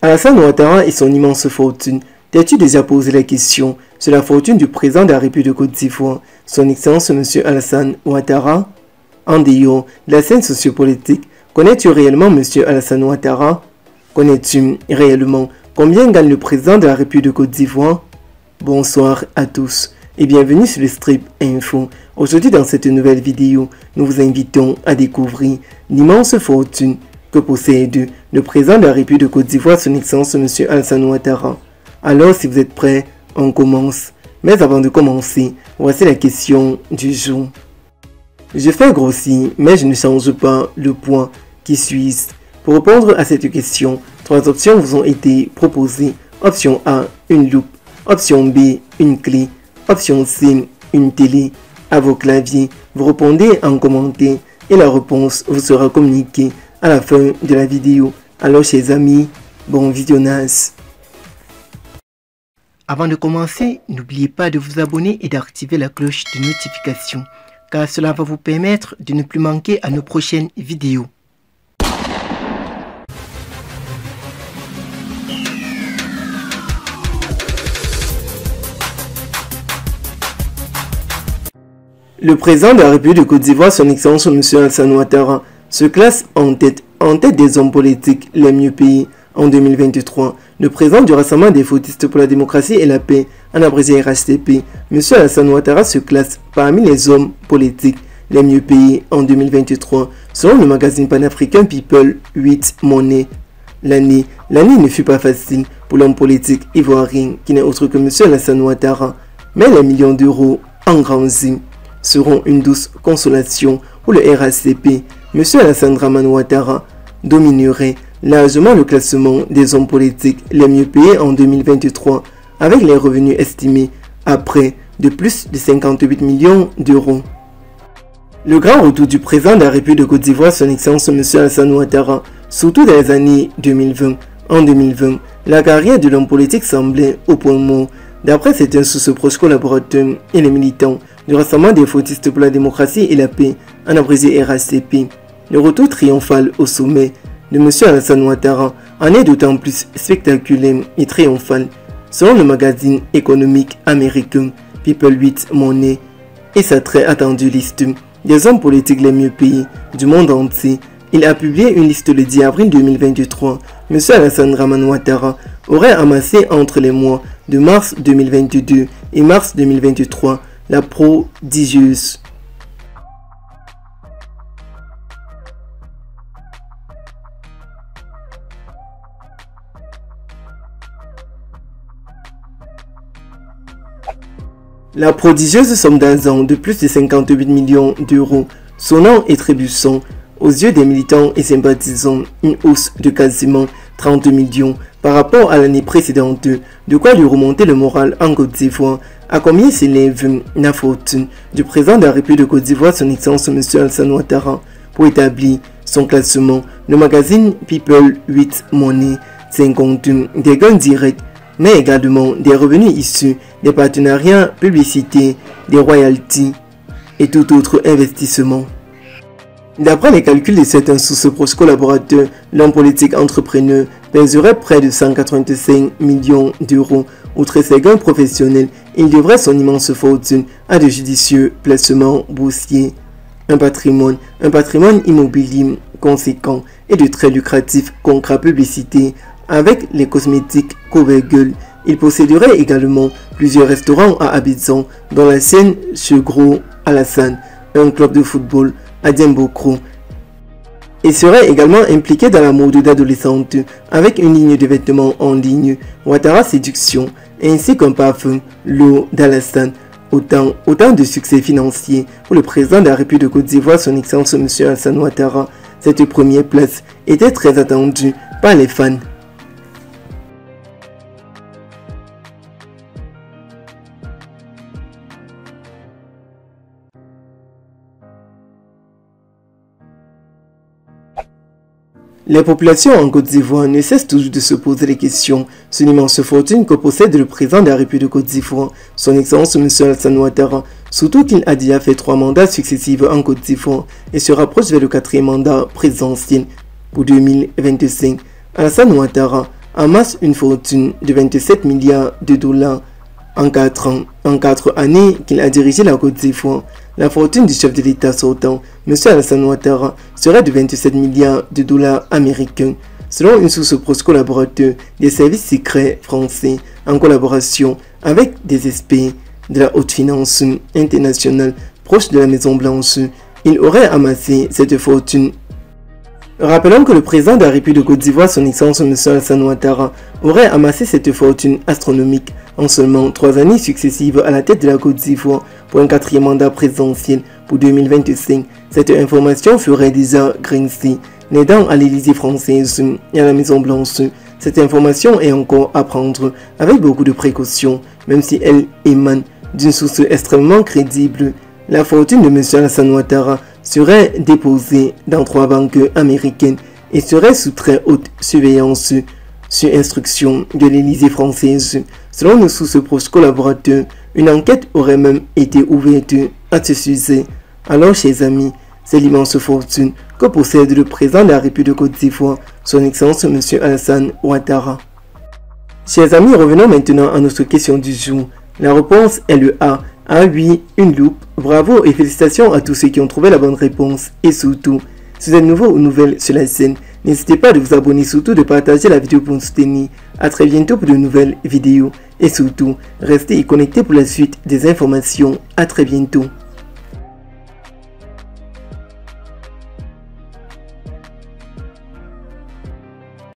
Alassane Ouattara et son immense fortune. T'as-tu déjà posé la question sur la fortune du président de la République de Côte d'Ivoire, son Excellence M. Alassane Ouattara? En dehors de la scène sociopolitique, connais-tu réellement M. Alassane Ouattara? Connais-tu réellement combien gagne le président de la République de Côte d'Ivoire? Bonsoir à tous et bienvenue sur le Strip Info. Aujourd'hui dans cette nouvelle vidéo, nous vous invitons à découvrir l'immense fortune que possède le président de la République de Côte d'Ivoire, son Excellence M. Alassane Ouattara. Alors si vous êtes prêts, on commence. Mais avant de commencer, voici la question du jour. Je fais grossir, mais je ne change pas le point qui suit. Pour répondre à cette question, trois options vous ont été proposées. Option A, une loupe. Option B, une clé. Option C, une télé. À vos claviers, vous répondez en commentaire et la réponse vous sera communiquée à la fin de la vidéo. Alors chers amis, bon visionnage. Avant de commencer, n'oubliez pas de vous abonner et d'activer la cloche de notification car cela va vous permettre de ne plus manquer à nos prochaines vidéos. Le président de la République de Côte d'Ivoire, son Excellence M. Alassane Ouattara, se classe en tête, en tête des hommes politiques les mieux payés en 2023. Le président du Rassemblement des fautistes pour la démocratie et la paix, en abrégé RHTP, M. Alassane Ouattara se classe parmi les hommes politiques les mieux payés en 2023, selon le magazine panafricain People 8 Monnaie. L'année, l'année ne fut pas facile pour l'homme politique ivoirien qui n'est autre que M. Alassane Ouattara, mais les millions d'euros en grand seront une douce consolation pour le RACP. M. Alassane Draman Ouattara dominerait largement le classement des hommes politiques les mieux payés en 2023, avec les revenus estimés à près de plus de 58 millions d'euros. Le grand retour du président de la République de Côte d'Ivoire, son Excellence M. Alassane Ouattara, surtout dans les années 2020. En 2020, la carrière de l'homme politique semblait au point mort. D'après certains sous proches collaborateurs et les militants du Rassemblement des fautistes pour la démocratie et la paix, en abrégé RACP, le retour triomphal au sommet de M. Alassane Ouattara en est d'autant plus spectaculaire et triomphal. Selon le magazine économique américain People 8 Money et sa très attendue liste des hommes politiques les mieux payés du monde entier, il a publié une liste le 10 avril 2023. M. Alassane Raman Ouattara aurait amassé entre les mois de mars 2022 et mars 2023 la prodigieuse La prodigieuse somme d'argent de plus de 58 millions d'euros, sonnant et trébuchant. Aux yeux des militants et sympathisants, une hausse de quasiment 30 millions par rapport à l'année précédente, de quoi lui remonter le moral en Côte d'Ivoire? À combien s'élève la fortune du président de la République de Côte d'Ivoire, son excellence M. Alassane Ouattara, pour établir son classement Le magazine People 8 Money 50 des gains directs mais également des revenus issus des partenariats, publicités, des royalties et tout autre investissement. D'après les calculs de certains sous-proches collaborateurs, l'homme politique entrepreneur pèserait près de 185 millions d'euros. Outre ses gains professionnels, il devrait son immense fortune à de judicieux placements boursiers. Un patrimoine, immobilier conséquent et de très lucratifs contrats publicités avec les cosmétiques Covergirl, il posséderait également plusieurs restaurants à Abidjan, dont la scène Chegro Alassane, un club de football à Diembokro, et serait également impliqué dans la mode d'adolescente avec une ligne de vêtements en ligne, Ouattara Séduction, ainsi qu'un parfum, l'eau d'Alassane. Autant, autant de succès financiers pour le président de la République de Côte d'Ivoire, son excellence M. Alassane Ouattara. Cette première place était très attendue par les fans. Les populations en Côte d'Ivoire ne cessent toujours de se poser des questions sur l'immense fortune que possède le président de la République de Côte d'Ivoire, son Excellence M. Alassane Ouattara, surtout qu'il a déjà fait trois mandats successifs en Côte d'Ivoire et se rapproche vers le quatrième mandat présidentiel pour 2025. Alassane Ouattara amasse une fortune de 27 milliards de dollars en 4 ans, en 4 années qu'il a dirigé la Côte d'Ivoire. La fortune du chef de l'État sortant, M. Alassane Ouattara, serait de 27 milliards de dollars américains, selon une source proche collaborateur des services secrets français en collaboration avec des experts de la haute finance internationale proche de la Maison Blanche. Il aurait amassé cette fortune Rappelons que le président de la République de Côte d'Ivoire, son excellence M. Alassane Ouattara, aurait amassé cette fortune astronomique en seulement trois années successives à la tête de la Côte d'Ivoire pour un quatrième mandat présidentiel pour 2025. Cette information ferait déjà grincer dents à l'Élysée française et à la Maison Blanche. Cette information est encore à prendre avec beaucoup de précautions, même si elle émane d'une source extrêmement crédible. La fortune de M. Alassane Ouattara serait déposé dans trois banques américaines et serait sous très haute surveillance sur instruction de l'Élysée française. Selon nos sources proches collaborateurs, une enquête aurait même été ouverte à ce sujet. Alors, chers amis, c'est l'immense fortune que possède le président de la République de Côte d'Ivoire, son Excellence M. Alassane Ouattara. Chers amis, revenons maintenant à notre question du jour. La réponse est le A. Ah oui, une loupe. Bravo et félicitations à tous ceux qui ont trouvé la bonne réponse. Et surtout, si vous êtes nouveau ou nouvelle sur la scène, n'hésitez pas à vous abonner, surtout de partager la vidéo pour nous soutenir. A très bientôt pour de nouvelles vidéos. Et surtout, restez connectés pour la suite des informations. A très bientôt.